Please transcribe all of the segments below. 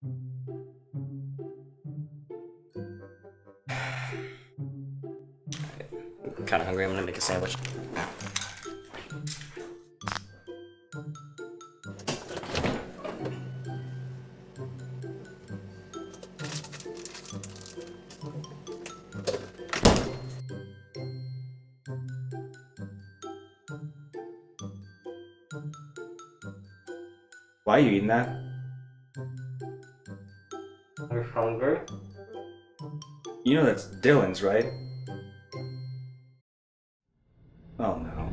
I'm kind of hungry. I'm gonna make a sandwich. Why are you eating that? I'm hungry. You know that's Dylan's, right? Oh no.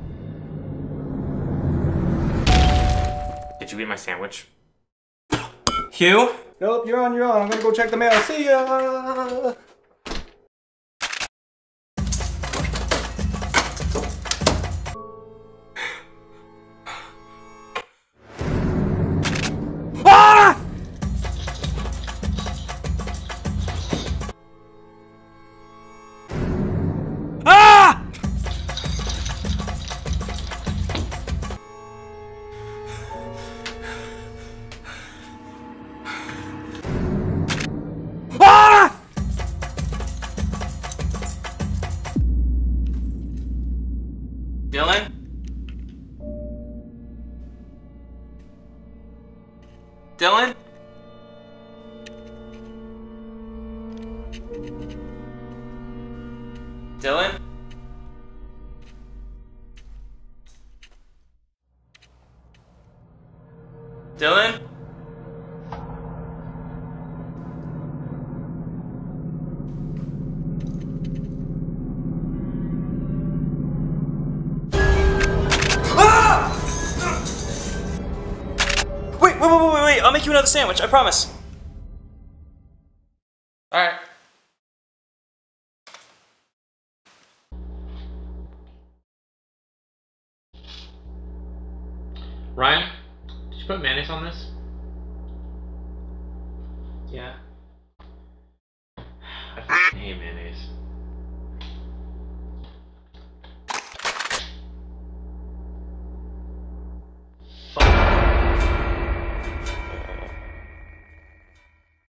Did you eat my sandwich? Hugh? Nope, you're on your own. I'm gonna go check the mail. See ya! Dylan? Dylan? Dylan? Dylan? Wait! I'll make you another sandwich. I promise. Alright. Ryan, did you put mayonnaise on this? Yeah. I hate mayonnaise.